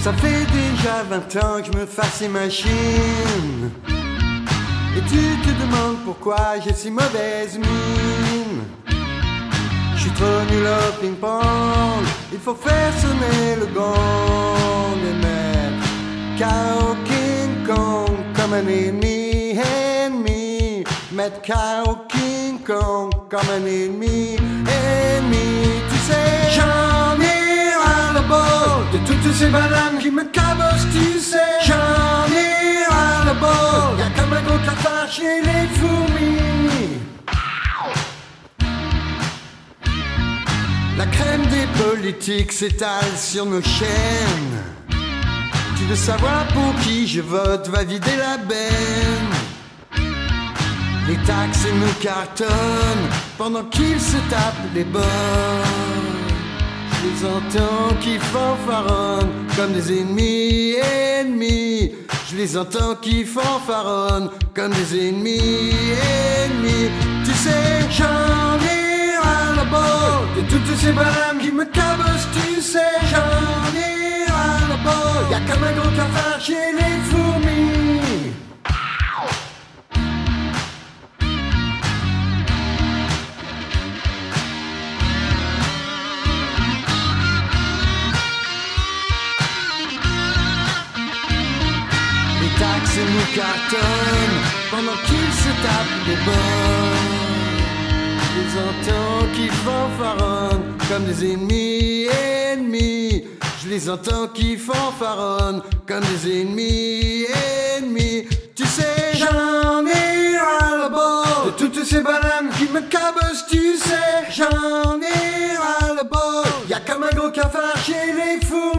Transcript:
Ça fait déjà 20 ans que je me fasse ces machines. Et tu te demandes pourquoi j'ai si mauvaise mine. Je suis trop nul au ping-pong. Il faut faire sonner le gong et mettre KO King Kong comme un ennemi, ennemi. Mettre KO King Kong comme un ennemi, ennemi. Tu sais, ces bananes qui me cabossent, tu sais. J'en ai ras le bol. Y'a comme un gros cafard chez les fourmis. La crème des politiques s'étale sur nos chaînes. Tu veux savoir pour qui je vote, va vider la benne. Les taxes nous cartonnent pendant qu'ils se tapent les bonnes. Je les entends qui fanfaronnent comme des ennemis, ennemis. Je les entends qui fanfaronnent comme des ennemis, ennemis. Tu sais, j'en ai ras le bol de toutes ces bananes qui me cabossent, tu sais, j'en ai ras le bol. Y'a comme un gros cafard chez les fourmis. Taxes nous cartonnent pendant qu'ils se tapent les bonnes. Je les entends qui fanfaronnent comme des ennemis, ennemis. Je les entends qui fanfaronnent comme des ennemis, ennemis. Tu sais, j'en ai ras le bol de toutes ces bananes qui me cabossent, tu sais. J'en ai ras le bol. Y'a comme un gros cafard chez les fous.